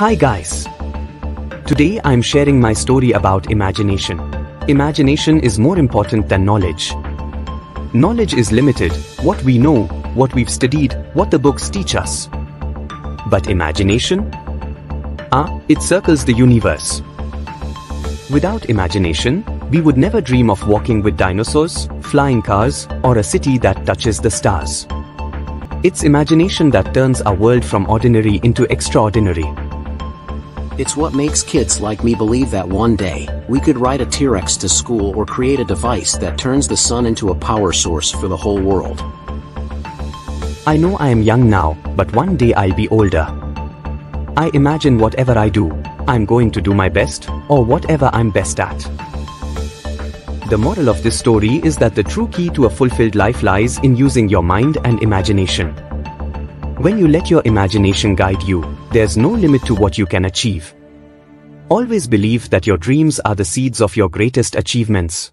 Hi guys. Today I'm sharing my story about imagination. Imagination is more important than knowledge. Knowledge is limited, what we know, what we've studied, what the books teach us. But imagination? Ah, it circles the universe. Without imagination, we would never dream of walking with dinosaurs, flying cars, or a city that touches the stars. It's imagination that turns our world from ordinary into extraordinary. It's what makes kids like me believe that one day, we could ride a T-Rex to school or create a device that turns the sun into a power source for the whole world. I know I am young now, but one day I'll be older. I imagine whatever I do, I'm going to do my best, or whatever I'm best at. The moral of this story is that the true key to a fulfilled life lies in using your mind and imagination. When you let your imagination guide you, there's no limit to what you can achieve. Always believe that your dreams are the seeds of your greatest achievements.